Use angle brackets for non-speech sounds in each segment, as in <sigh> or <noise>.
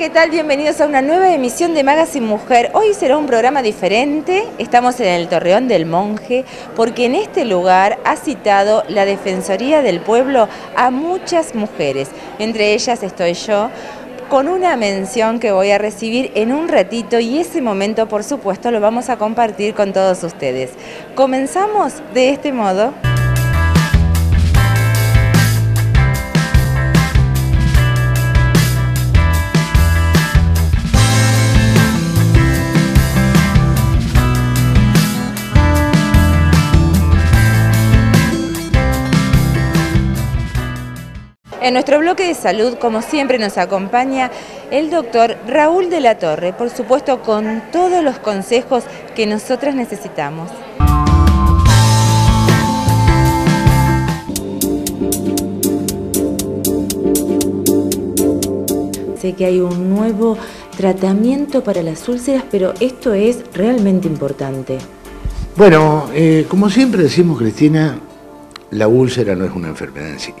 ¿qué tal? Bienvenidos a una nueva emisión de Magazine Mujer. Hoy será un programa diferente. Estamos en el Torreón del Monje porque en este lugar ha citado la Defensoría del Pueblo a muchas mujeres. Entre ellas estoy yo con una mención que voy a recibir en un ratito y ese momento por supuesto lo vamos a compartir con todos ustedes. Comenzamos de este modo. En nuestro bloque de salud, como siempre, nos acompaña el doctor Raúl de la Torre, por supuesto con todos los consejos que nosotras necesitamos. Sé que hay un nuevo tratamiento para las úlceras, pero esto es realmente importante. Bueno, eh, como siempre decimos, Cristina, la úlcera no es una enfermedad en sí.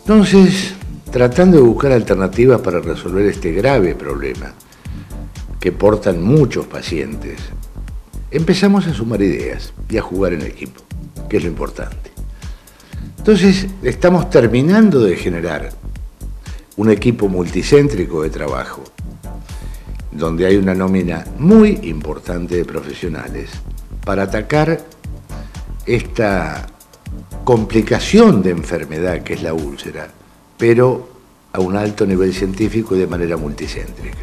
Entonces, tratando de buscar alternativas para resolver este grave problema que portan muchos pacientes, empezamos a sumar ideas y a jugar en equipo, que es lo importante. Entonces, estamos terminando de generar un equipo multicéntrico de trabajo, donde hay una nómina muy importante de profesionales para atacar esta complicación de enfermedad que es la úlcera, pero a un alto nivel científico y de manera multicéntrica.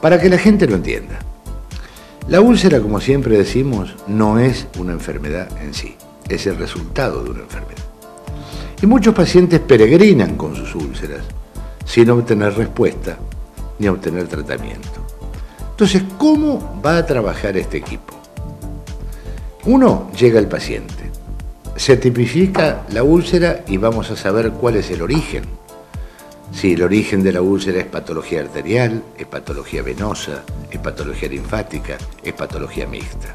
Para que la gente lo entienda, la úlcera, como siempre decimos, no es una enfermedad en sí, es el resultado de una enfermedad. Y muchos pacientes peregrinan con sus úlceras sin obtener respuesta ni obtener tratamiento. Entonces, ¿cómo va a trabajar este equipo? Uno, llega el paciente se tipifica la úlcera y vamos a saber cuál es el origen. Si el origen de la úlcera es patología arterial, es patología venosa, es patología linfática, es patología mixta.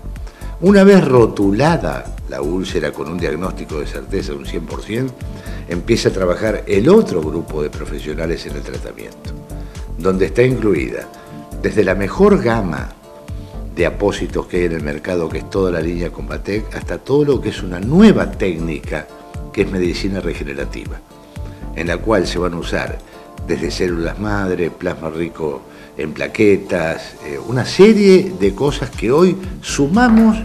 Una vez rotulada la úlcera con un diagnóstico de certeza de un 100%, empieza a trabajar el otro grupo de profesionales en el tratamiento, donde está incluida desde la mejor gama de apósitos que hay en el mercado, que es toda la línea Combatec, hasta todo lo que es una nueva técnica, que es medicina regenerativa, en la cual se van a usar desde células madre, plasma rico en plaquetas, eh, una serie de cosas que hoy sumamos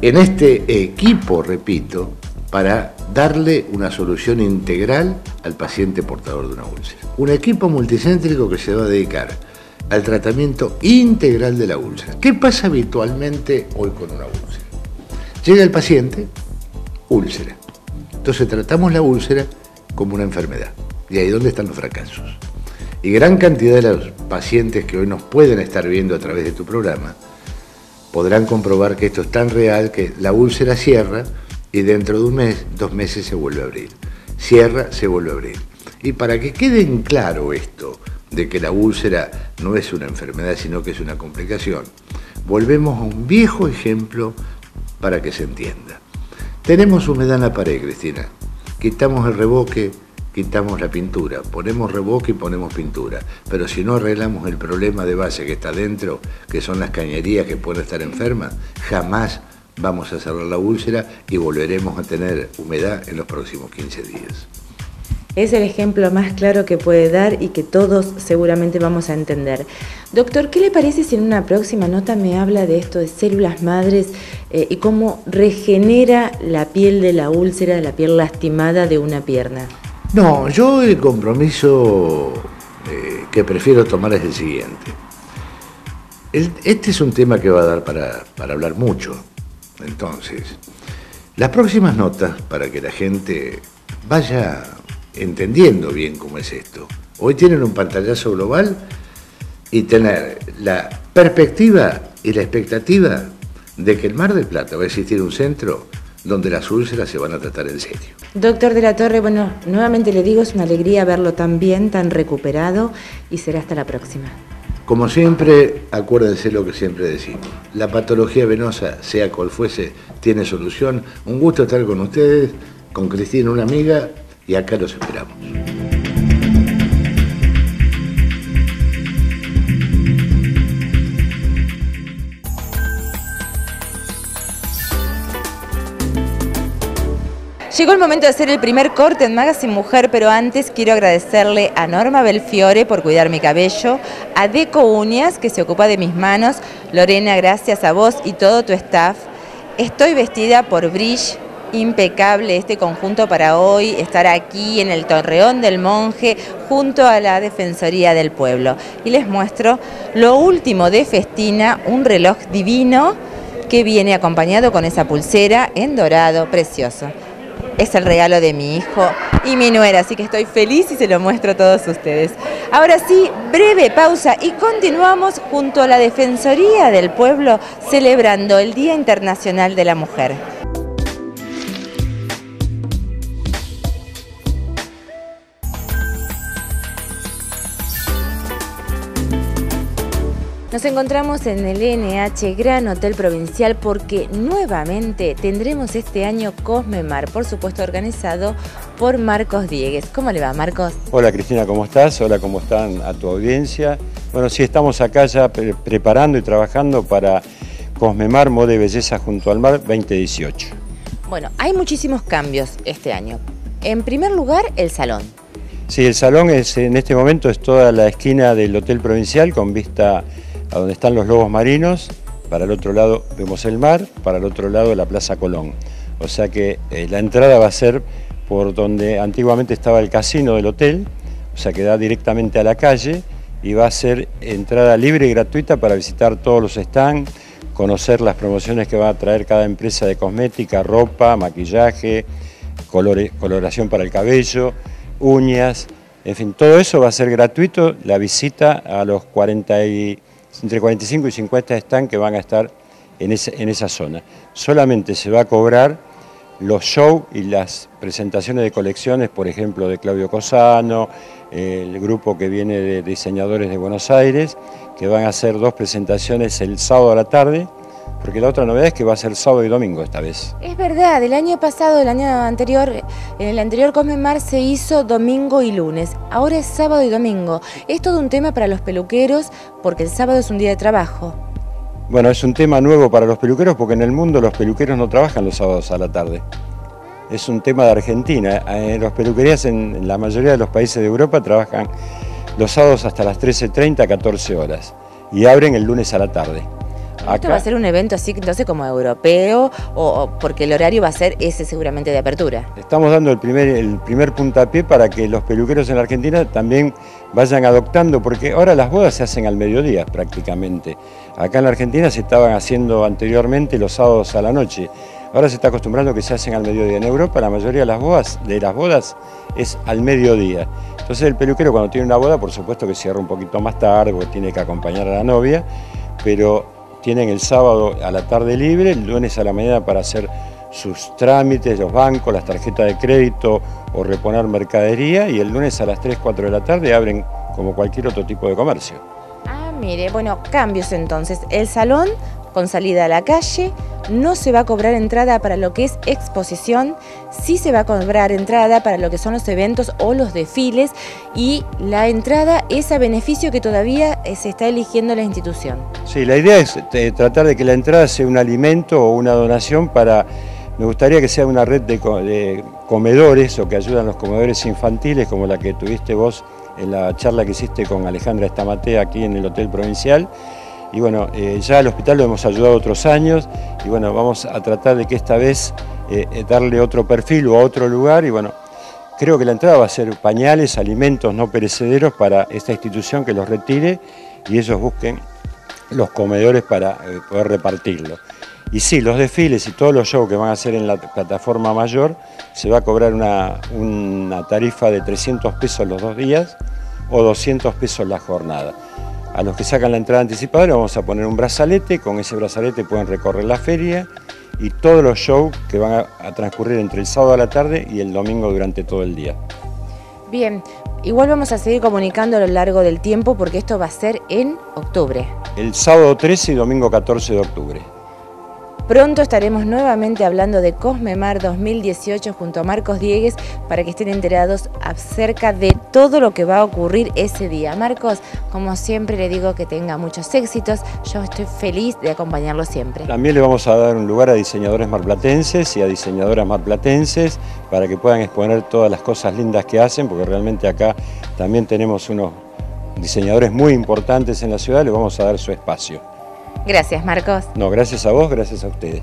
en este equipo, repito, para darle una solución integral al paciente portador de una úlcera. Un equipo multicéntrico que se va a dedicar al tratamiento integral de la úlcera. ¿Qué pasa habitualmente hoy con una úlcera? Llega el paciente, úlcera. Entonces tratamos la úlcera como una enfermedad. Y ahí donde están los fracasos. Y gran cantidad de los pacientes que hoy nos pueden estar viendo a través de tu programa podrán comprobar que esto es tan real que la úlcera cierra y dentro de un mes, dos meses se vuelve a abrir. Cierra, se vuelve a abrir. Y para que quede en claro esto, de que la úlcera no es una enfermedad, sino que es una complicación, volvemos a un viejo ejemplo para que se entienda. Tenemos humedad en la pared, Cristina. Quitamos el reboque, quitamos la pintura. Ponemos reboque y ponemos pintura. Pero si no arreglamos el problema de base que está dentro, que son las cañerías que pueden estar enfermas, jamás vamos a cerrar la úlcera y volveremos a tener humedad en los próximos 15 días. Es el ejemplo más claro que puede dar y que todos seguramente vamos a entender. Doctor, ¿qué le parece si en una próxima nota me habla de esto de células madres eh, y cómo regenera la piel de la úlcera, la piel lastimada de una pierna? No, yo el compromiso eh, que prefiero tomar es el siguiente. este es un tema que va a dar para, para hablar mucho. Entonces, las próximas notas, para que la gente vaya entendiendo bien cómo es esto. Hoy tienen un pantallazo global y tener la perspectiva y la expectativa de que el Mar del Plata va a existir un centro donde las úlceras se van a tratar en serio. Doctor de la Torre, bueno, nuevamente le digo, es una alegría verlo tan bien, tan recuperado y será hasta la próxima. Como siempre, acuérdense lo que siempre decimos. La patología venosa, sea cual fuese, tiene solución. Un gusto estar con ustedes, con Cristina, una amiga, y acá los esperamos. Llegó el momento de hacer el primer corte en Magazine Mujer, pero antes quiero agradecerle a Norma Belfiore por cuidar mi cabello, a Deco Uñas, que se ocupa de mis manos, Lorena, gracias a vos y todo tu staff. Estoy vestida por Brish impecable este conjunto para hoy, estar aquí en el Torreón del Monje junto a la Defensoría del Pueblo. Y les muestro lo último de Festina, un reloj divino que viene acompañado con esa pulsera en dorado, precioso es el regalo de mi hijo y mi nuera, así que estoy feliz y se lo muestro a todos ustedes. Ahora sí, breve pausa y continuamos junto a la Defensoría del Pueblo celebrando el Día Internacional de la Mujer. Nos encontramos en el NH Gran Hotel Provincial porque nuevamente tendremos este año Cosmemar, por supuesto organizado por Marcos Diegues. ¿Cómo le va, Marcos? Hola, Cristina, ¿cómo estás? Hola, ¿cómo están a tu audiencia? Bueno, sí, estamos acá ya preparando y trabajando para Cosmemar Mode Belleza junto al Mar 2018. Bueno, hay muchísimos cambios este año. En primer lugar, el salón. Sí, el salón es en este momento es toda la esquina del Hotel Provincial con vista a donde están los lobos marinos, para el otro lado vemos el mar, para el otro lado la Plaza Colón. O sea que eh, la entrada va a ser por donde antiguamente estaba el casino del hotel, o sea que da directamente a la calle y va a ser entrada libre y gratuita para visitar todos los stands, conocer las promociones que va a traer cada empresa de cosmética, ropa, maquillaje, coloración para el cabello, uñas, en fin, todo eso va a ser gratuito, la visita a los 40 entre 45 y 50 están que van a estar en, en esa zona. Solamente se va a cobrar los shows y las presentaciones de colecciones, por ejemplo, de Claudio Cosano, el grupo que viene de diseñadores de Buenos Aires, que van a hacer dos presentaciones el sábado a la tarde, porque la otra novedad es que va a ser sábado y domingo esta vez. Es verdad, el año pasado, el año anterior, en el anterior Mar se hizo domingo y lunes, ahora es sábado y domingo. Es todo un tema para los peluqueros porque el sábado es un día de trabajo. Bueno, es un tema nuevo para los peluqueros porque en el mundo los peluqueros no trabajan los sábados a la tarde. Es un tema de Argentina. En eh, las peluquerías en la mayoría de los países de Europa trabajan los sábados hasta las 13.30, 14 horas y abren el lunes a la tarde. ¿Esto va a ser un evento así entonces como europeo o, porque el horario va a ser ese seguramente de apertura? Estamos dando el primer, el primer puntapié para que los peluqueros en la Argentina también vayan adoptando, porque ahora las bodas se hacen al mediodía prácticamente. Acá en la Argentina se estaban haciendo anteriormente los sábados a la noche. Ahora se está acostumbrando que se hacen al mediodía. En Europa la mayoría de las bodas, de las bodas es al mediodía. Entonces el peluquero cuando tiene una boda, por supuesto que cierra un poquito más tarde porque tiene que acompañar a la novia, pero tienen el sábado a la tarde libre, el lunes a la mañana para hacer sus trámites, los bancos, las tarjetas de crédito o reponer mercadería y el lunes a las 3, 4 de la tarde abren como cualquier otro tipo de comercio. Ah, mire, bueno, cambios entonces. El salón con salida a la calle, no se va a cobrar entrada para lo que es exposición, sí se va a cobrar entrada para lo que son los eventos o los desfiles y la entrada es a beneficio que todavía eh, se está eligiendo la institución. Sí, la idea es eh, tratar de que la entrada sea un alimento o una donación para... Me gustaría que sea una red de, comedores o que ayudan a los comedores infantiles como la que tuviste vos en la charla que hiciste con Alejandra Estamatea aquí en el Hotel Provincial y bueno, eh, ya al hospital lo hemos ayudado otros años y bueno, vamos a tratar de que esta vez eh, eh, darle otro perfil o a otro lugar y bueno, creo que la entrada va a ser pañales, alimentos no perecederos para esta institución que los retire y ellos busquen los comedores para poder repartirlo. Y sí, los desfiles y todos los shows que van a hacer en la plataforma mayor, se va a cobrar una, una tarifa de 300 pesos los dos días o 200 pesos la jornada. A los que sacan la entrada anticipada le vamos a poner un brazalete, con ese brazalete pueden recorrer la feria y todos los shows que van a, transcurrir entre el sábado a la tarde y el domingo durante todo el día. Bien, igual vamos a seguir comunicando a lo largo del tiempo porque esto va a ser en octubre. El sábado 13 y domingo 14 de octubre. Pronto estaremos nuevamente hablando de Cosmemar 2018 junto a Marcos Diegues para que estén enterados acerca de todo lo que va a ocurrir ese día. Marcos, como siempre le digo que tenga muchos éxitos, yo estoy feliz de acompañarlo siempre. También le vamos a dar un lugar a diseñadores marplatenses y a diseñadoras marplatenses para que puedan exponer todas las cosas lindas que hacen, porque realmente acá también tenemos unos diseñadores muy importantes en la ciudad, le vamos a dar su espacio. Gracias, Marcos. No, gracias a vos, gracias a ustedes.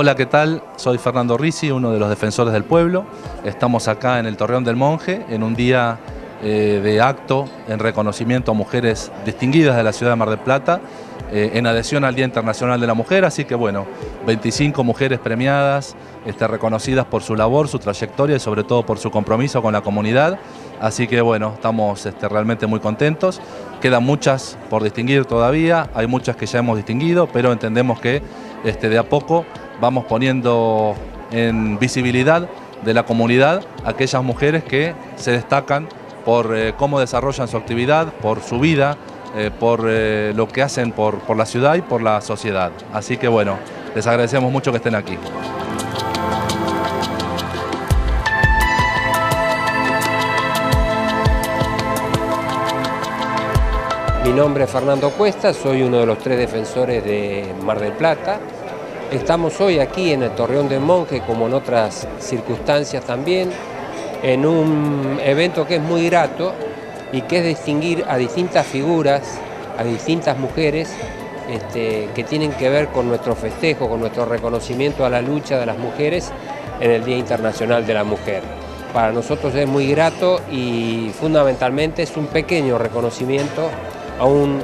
Hola, ¿qué tal? Soy Fernando Risi, uno de los defensores del pueblo. Estamos acá en el Torreón del Monje, en un día eh, de acto en reconocimiento a mujeres distinguidas de la ciudad de Mar del Plata, eh, en adhesión al Día Internacional de la Mujer, así que bueno, 25 mujeres premiadas, este, reconocidas por su labor, su trayectoria y sobre todo por su compromiso con la comunidad. Así que bueno, estamos este, realmente muy contentos. Quedan muchas por distinguir todavía, hay muchas que ya hemos distinguido, pero entendemos que este, de a poco vamos poniendo en visibilidad de la comunidad aquellas mujeres que se destacan por eh, cómo desarrollan su actividad, por su vida, eh, por eh, lo que hacen por, por la ciudad y por la sociedad. Así que bueno, les agradecemos mucho que estén aquí. Mi nombre es Fernando Cuesta, soy uno de los tres defensores de Mar del Plata. Estamos hoy aquí en el Torreón del Monje, como en otras circunstancias también, en un evento que es muy grato y que es distinguir a distintas figuras, a distintas mujeres este, que tienen que ver con nuestro festejo, con nuestro reconocimiento a la lucha de las mujeres en el Día Internacional de la Mujer. Para nosotros es muy grato y fundamentalmente es un pequeño reconocimiento a un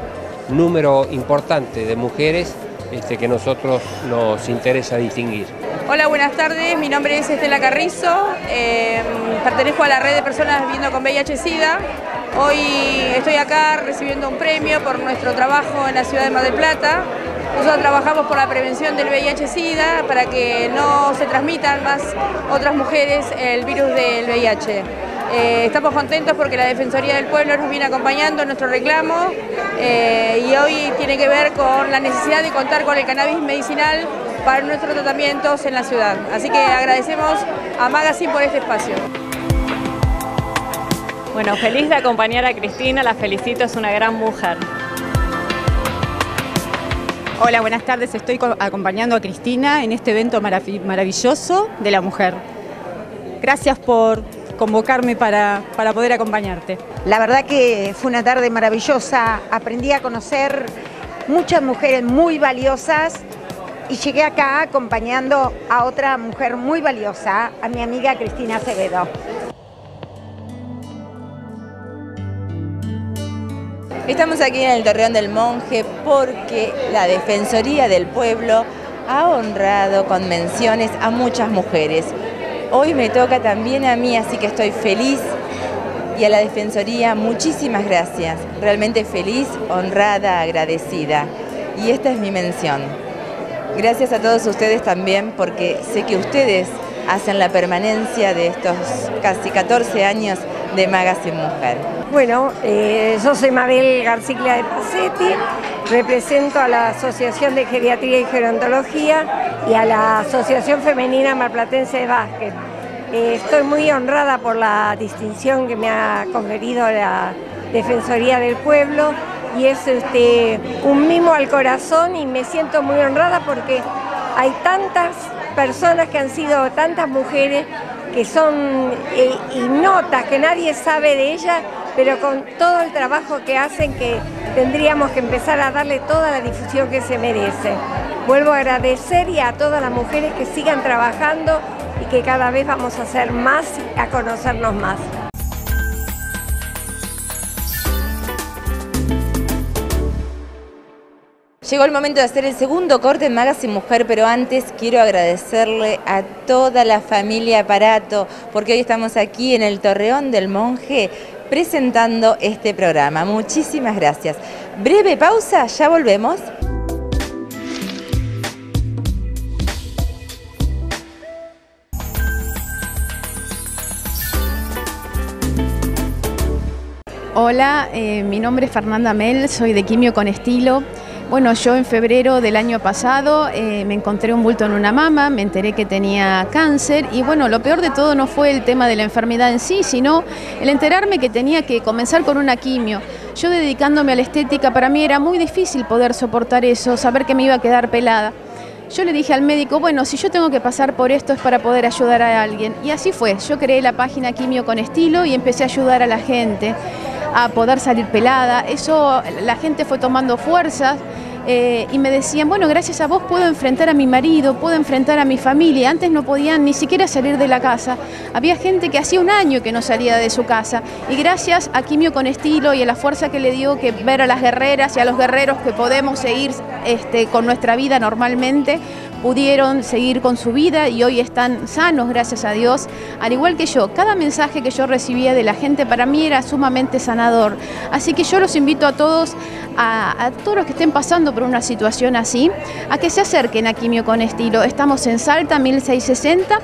número importante de mujeres este, que nosotros nos interesa distinguir. Hola, buenas tardes. Mi nombre es Estela Carrizo. Em, pertenezco a la red de personas viviendo con VIH-Sida. Hoy estoy acá recibiendo un premio por nuestro trabajo en la ciudad de Mar del Plata. Nosotros trabajamos por la prevención del VIH-Sida para que no se transmitan más otras mujeres el virus del VIH. Eh, estamos contentos porque la Defensoría del Pueblo nos viene acompañando en nuestro reclamo eh, y hoy tiene que ver con la necesidad de contar con el cannabis medicinal para nuestros tratamientos en la ciudad. Así que agradecemos a Magazine por este espacio. Bueno, feliz de acompañar a Cristina, la felicito, es una gran mujer. Hola, buenas tardes. Estoy acompañando a Cristina en este evento maravilloso de la mujer. Gracias por convocarme para, para poder acompañarte. La verdad que fue una tarde maravillosa, aprendí a conocer muchas mujeres muy valiosas y llegué acá acompañando a otra mujer muy valiosa, a mi amiga Cristina Acevedo. Estamos aquí en el Torreón del Monje porque la Defensoría del Pueblo ha honrado con menciones a muchas mujeres. Hoy me toca también a mí, así que estoy feliz y a la Defensoría muchísimas gracias. Realmente feliz, honrada, agradecida. Y esta es mi mención. Gracias a todos ustedes también porque sé que ustedes hacen la permanencia de estos casi 14 años de Magazine Mujer. Bueno, eh, yo soy Mabel Garcicla de Pacetti, represento a la Asociación de Geriatría y Gerontología y a la Asociación Femenina Marplatense de Básquet. Eh, estoy muy honrada por la distinción que me ha conferido la Defensoría del Pueblo y es este, un mimo al corazón y me siento muy honrada porque hay tantas personas que han sido, tantas mujeres que son eh, ignotas, que nadie sabe de ellas, pero con todo el trabajo que hacen que tendríamos que empezar a darle toda la difusión que se merece. Vuelvo a agradecer y a todas las mujeres que sigan trabajando y que cada vez vamos a hacer más, a conocernos más. Llegó el momento de hacer el segundo corte en Magazine Mujer, pero antes quiero agradecerle a toda la familia Aparato, porque hoy estamos aquí en el Torreón del Monje presentando este programa. Muchísimas gracias. Breve pausa, ya volvemos. Hola, eh, mi nombre es Fernanda Mel, soy de Quimio con Estilo. Bueno, yo en febrero del año pasado eh, me encontré un bulto en una mama, me enteré que tenía cáncer y bueno, lo peor de todo no fue el tema de la enfermedad en sí, sino el enterarme que tenía que comenzar con una quimio. Yo dedicándome a la estética, para mí era muy difícil poder soportar eso, saber que me iba a quedar pelada. Yo le dije al médico, bueno, si yo tengo que pasar por esto es para poder ayudar a alguien. Y así fue, yo creé la página Quimio con Estilo y empecé a ayudar a la gente a poder salir pelada. Eso la gente fue tomando fuerzas. Eh, y me decían, bueno, gracias a vos puedo enfrentar a mi marido, puedo enfrentar a mi familia. Antes no podían ni siquiera salir de la casa. Había gente que hacía un año que no salía de su casa. Y gracias a Quimio con Estilo y a la fuerza que le dio que ver a las guerreras y a los guerreros que podemos seguir este, con nuestra vida normalmente, pudieron seguir con su vida y hoy están sanos, gracias a Dios, al igual que yo. Cada mensaje que yo recibía de la gente para mí era sumamente sanador. Así que yo los invito a todos, a, todos los que estén pasando por una situación así, a que se acerquen a Quimio con Estilo. Estamos en Salta, 1660.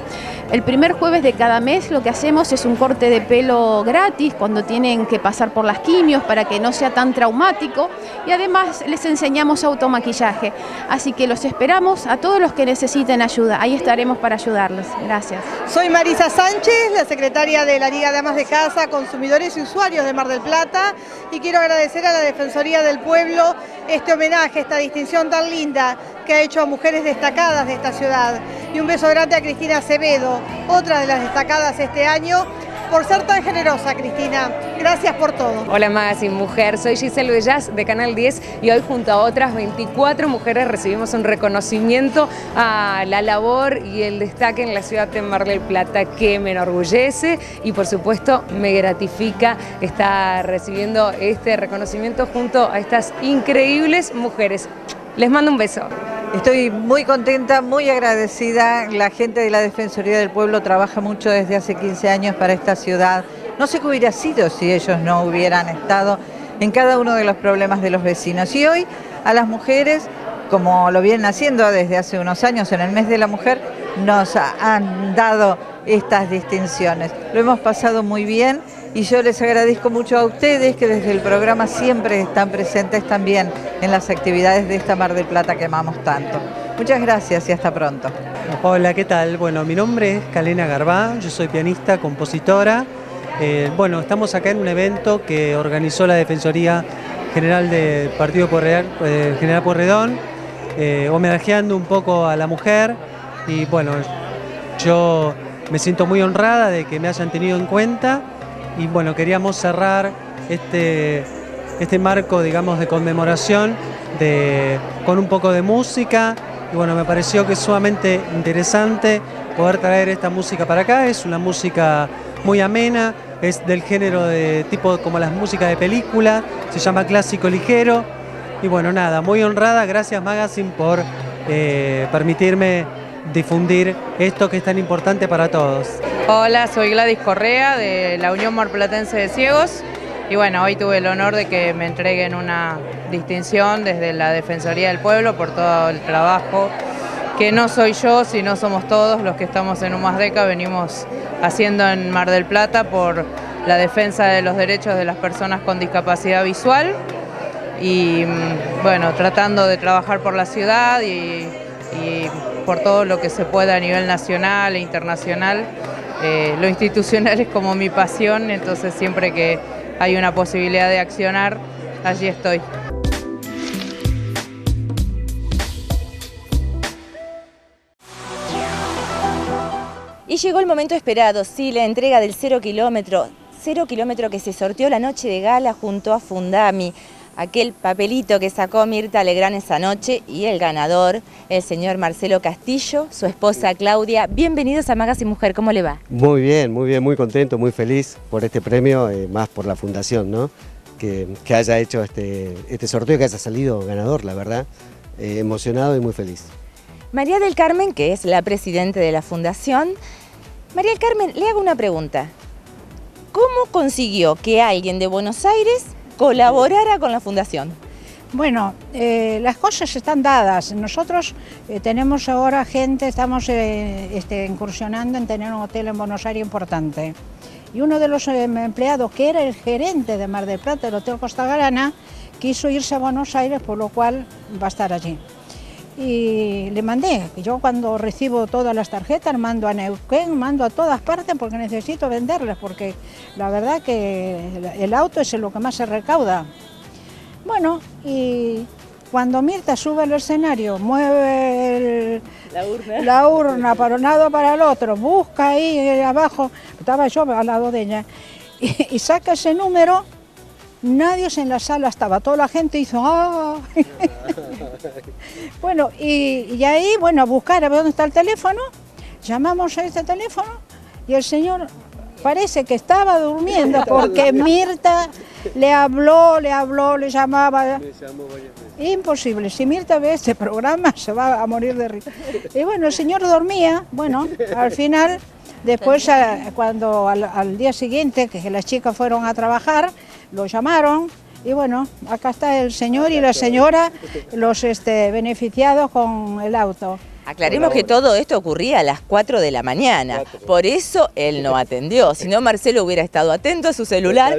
El primer jueves de cada mes lo que hacemos es un corte de pelo gratis cuando tienen que pasar por las quimios para que no sea tan traumático y además les enseñamos automaquillaje. Así que los esperamos a todos los que necesiten ayuda. Ahí estaremos para ayudarlos. Gracias. Soy Marisa Sánchez, la secretaria de la Liga de Amas de Casa, Consumidores y Usuarios de Mar del Plata y quiero agradecer a la Defensoría del Pueblo este homenaje, esta distinción tan linda que ha hecho a mujeres destacadas de esta ciudad. Y un beso grande a Cristina Acevedo, otra de las destacadas este año, por ser tan generosa, Cristina. Gracias por todo. Hola Magazine Mujer, soy Giselle Bellas de Canal 10 y hoy junto a otras 24 mujeres recibimos un reconocimiento a la labor y el destaque en la ciudad de Mar del Plata que me enorgullece y por supuesto me gratifica estar recibiendo este reconocimiento junto a estas increíbles mujeres. Les mando un beso. Estoy muy contenta, muy agradecida. La gente de la Defensoría del Pueblo trabaja mucho desde hace 15 años para esta ciudad. No sé qué hubiera sido si ellos no hubieran estado en cada uno de los problemas de los vecinos. Y hoy a las mujeres, como lo vienen haciendo desde hace unos años en el mes de la mujer, nos han dado estas distinciones. Lo hemos pasado muy bien y yo les agradezco mucho a ustedes que desde el programa siempre están presentes también en las actividades de esta Mar del Plata que amamos tanto. Muchas gracias y hasta pronto. Hola, ¿qué tal? Bueno, mi nombre es Calena Garbá, yo soy pianista, compositora. Eh, bueno, estamos acá en un evento que organizó la Defensoría General del Partido eh, General Porredón, eh, homenajeando un poco a la mujer. Y bueno, yo me siento muy honrada de que me hayan tenido en cuenta. Y bueno, queríamos cerrar este, este marco, digamos, de conmemoración con un poco de música. Y bueno, me pareció que es sumamente interesante poder traer esta música para acá, es una música muy amena, es del género de tipo como las músicas de película, se llama clásico ligero y bueno, nada, muy honrada, gracias Magazine por eh, permitirme difundir esto que es tan importante para todos. Hola, soy Gladys Correa de la Unión Marplatense de Ciegos y bueno, hoy tuve el honor de que me entreguen una distinción desde la Defensoría del Pueblo por todo el trabajo que no soy yo, sino somos todos los que estamos en UMASDECA, venimos haciendo en Mar del Plata por la defensa de los derechos de las personas con discapacidad visual y mm, bueno, tratando de trabajar por la ciudad y, por todo lo que se pueda a nivel nacional e internacional. Eh, lo institucional es como mi pasión, entonces siempre que hay una posibilidad de accionar, allí estoy. Y llegó el momento esperado, sí, la entrega del cero kilómetro, cero kilómetro que se sorteó la noche de gala junto a Fundami aquel papelito que sacó Mirta Legrán esa noche y el ganador, el señor Marcelo Castillo, su esposa Claudia. Bienvenidos a Magazine Mujer, ¿cómo le va? Muy bien, muy bien, muy contento, muy feliz por este premio, eh, más por la fundación, ¿no? Que, haya hecho este, este sorteo, que haya salido ganador, la verdad. Eh, emocionado y muy feliz. María del Carmen, que es la presidenta de la fundación. María Carmen, le hago una pregunta. ¿cómo consiguió que alguien de Buenos Aires colaborara con la fundación? Bueno, eh, las cosas están dadas. Nosotros eh, tenemos ahora gente, estamos eh, este, incursionando en tener un hotel en Buenos Aires importante. Y uno de los empleados, que era el gerente de Mar del Plata del Hotel Costa Garana, quiso irse a Buenos Aires, por lo cual va a estar allí. Y le mandé, yo cuando recibo todas las tarjetas mando a Neuquén, mando a todas partes porque necesito venderlas, porque la verdad que el auto es lo que más se recauda. Bueno, y cuando Mirta sube al escenario, mueve la urna, para un lado para el otro, busca ahí abajo, estaba yo al lado de ella, y, saca ese número, nadie en la sala estaba, toda la gente hizo ¡ah! <laughs> bueno, y, y, ahí, bueno, a buscar a ver dónde está el teléfono, llamamos a este teléfono y el señor parece que estaba durmiendo <laughs> porque Mirta le habló, le habló, le llamaba. Imposible, si Mirta ve este programa <laughs> se va a morir de risa. Y bueno, el señor dormía, bueno, al final, después cuando al, día siguiente que las chicas fueron a trabajar, lo llamaron y bueno, acá está el señor y la señora, los este, beneficiados con el auto. Aclaremos que todo esto ocurría a las 4 de la mañana, por eso él no atendió, si no Marcelo hubiera estado atento a su celular,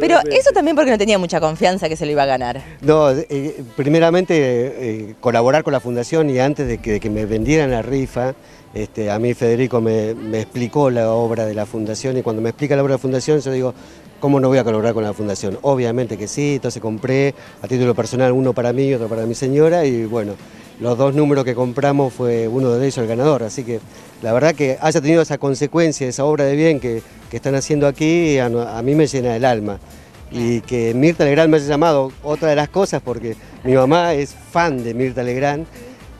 pero eso también porque no tenía mucha confianza que se lo iba a ganar. No, eh, primeramente eh, colaborar con la fundación y antes de que, me vendieran la rifa, este, a mí Federico me, me, explicó la obra de la fundación y cuando me explica la obra de la fundación yo digo, ¿cómo no voy a colaborar con la fundación? Obviamente que sí, entonces compré a título personal uno para mí y otro para mi señora y bueno, los dos números que compramos fue uno de ellos el ganador, así que la verdad que haya tenido esa consecuencia, esa obra de bien que, están haciendo aquí, a, mí me llena el alma. Y que Mirta Legrand me haya llamado, otra de las cosas, porque mi mamá es fan de Mirta Legrand,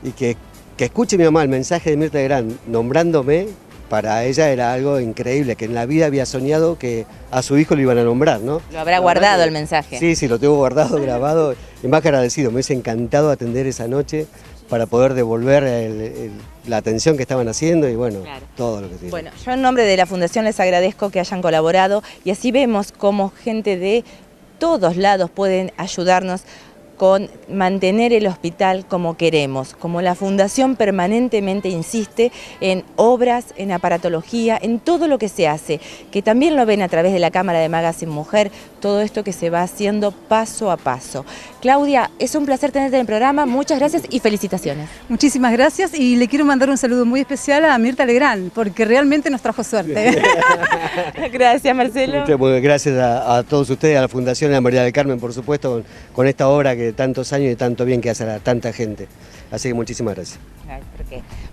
y que, que escuche mi mamá el mensaje de Mirta Legrand nombrándome, para ella era algo increíble, que en la vida había soñado que a su hijo lo iban a nombrar, ¿no? Lo habrá guardado el mensaje. Sí, sí, lo tengo guardado, <laughs> grabado, y más que agradecido, me hubiese encantado atender esa noche para poder devolver la atención que estaban haciendo y bueno, todo lo que tiene. Bueno, yo en nombre de la Fundación les agradezco que hayan colaborado y así vemos cómo gente de todos lados pueden ayudarnos con mantener el hospital como queremos, como la Fundación permanentemente insiste en obras, en aparatología, en todo lo que se hace, que también lo ven a través de la Cámara de Magazine Mujer, todo esto que se va haciendo paso a paso. Claudia, es un placer tenerte en el programa, muchas gracias y felicitaciones. Muchísimas gracias y le quiero mandar un saludo muy especial a Mirta Legrand, porque realmente nos trajo suerte. <laughs> gracias Marcelo. Gracias a, todos ustedes, a la Fundación de María del Carmen, por supuesto, con esta obra que tantos años y tanto bien que hace a tanta gente. Así que muchísimas gracias.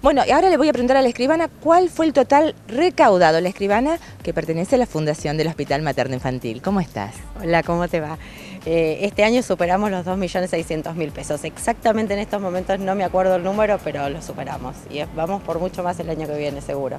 Bueno, y ahora le voy a preguntar a la escribana cuál fue el total recaudado. La escribana que pertenece a la Fundación del Hospital Materno Infantil. ¿Cómo estás? Hola, ¿cómo te va? Eh, este año superamos los 2.600.000 pesos. Exactamente en estos momentos no me acuerdo el número, pero lo superamos. Y vamos por mucho más el año que viene, seguro.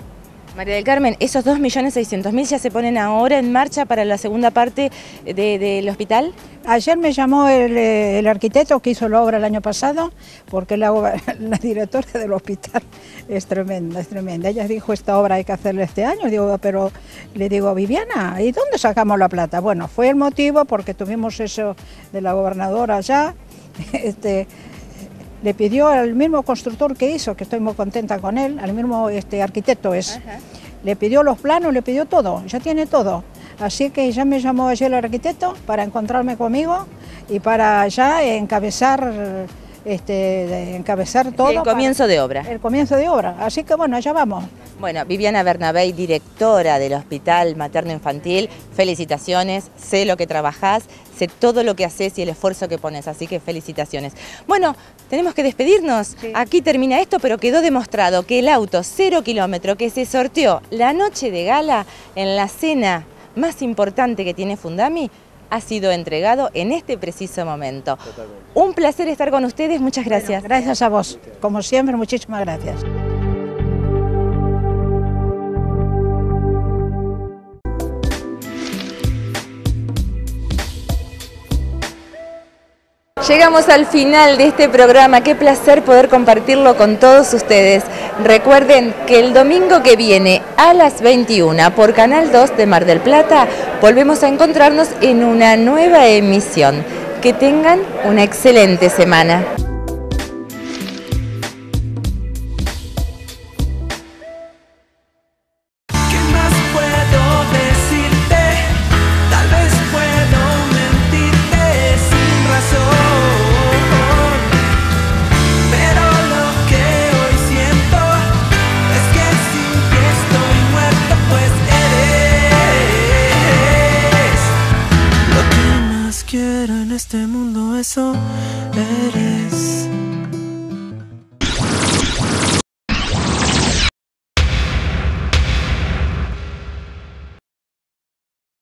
María del Carmen, esos 2.600.000 ya se ponen ahora en marcha para la segunda parte del hospital. Ayer me llamó eh, el, arquitecto que hizo la obra el año pasado, porque la, <laughs> la, directora del hospital es tremenda, es tremenda. Ella dijo, esta obra hay que hacerla este año. Digo, pero le digo, Viviana, ¿y dónde sacamos la plata? Bueno, fue el motivo porque tuvimos eso de la gobernadora allá. <laughs> Este, le pidió al mismo constructor que hizo, que estoy muy contenta con él, al mismo este, arquitecto es, le pidió los planos, le pidió todo, ya tiene todo. Así que ya me llamó ayer el arquitecto para encontrarme conmigo y para ya encabezar este, encabezar todo. El comienzo de obra. El comienzo de obra. Así que bueno, ya vamos. Bueno, Viviana Bernabé, directora del Hospital Materno Infantil, felicitaciones, sé lo que trabajás, sé todo lo que haces y el esfuerzo que pones, así que felicitaciones. Bueno, tenemos que despedirnos. Aquí termina esto, pero quedó demostrado que el auto cero kilómetro que se sorteó la noche de gala en la cena más importante que tiene Fundami ha sido entregado en este preciso momento. Un placer estar con ustedes, muchas gracias. gracias a vos, como siempre, muchísimas gracias. Llegamos al final de este programa, qué placer poder compartirlo con todos ustedes. Recuerden que el domingo que viene a las 21 por Canal 2 de Mar del Plata volvemos a encontrarnos en una nueva emisión. Que tengan una excelente semana.